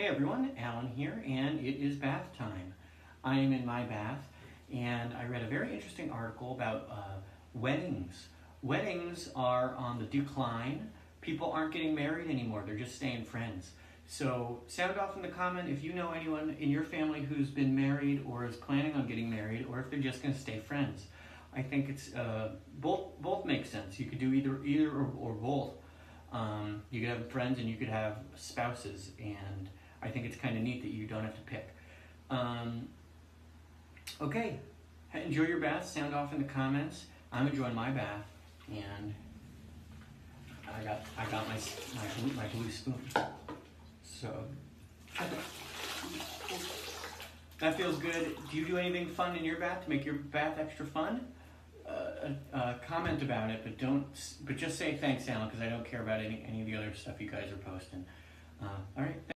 Hey everyone, Alan here, and it is bath time. I am in my bath, and I read a very interesting article about uh, weddings. Weddings are on the decline. People aren't getting married anymore, they're just staying friends. So, sound off in the comment if you know anyone in your family who's been married or is planning on getting married, or if they're just going to stay friends. I think it's uh, both both make sense. You could do either either or, or both. Um, you could have friends and you could have spouses, and I think it's kind of neat that you don't have to pick. Um, okay, enjoy your bath. Sound off in the comments. I'm enjoying my bath, and I got I got my my blue, my blue spoon. So that feels good. Do you do anything fun in your bath to make your bath extra fun? Uh, uh, comment about it, but don't. But just say thanks, Alan, because I don't care about any any of the other stuff you guys are posting. Uh, all right.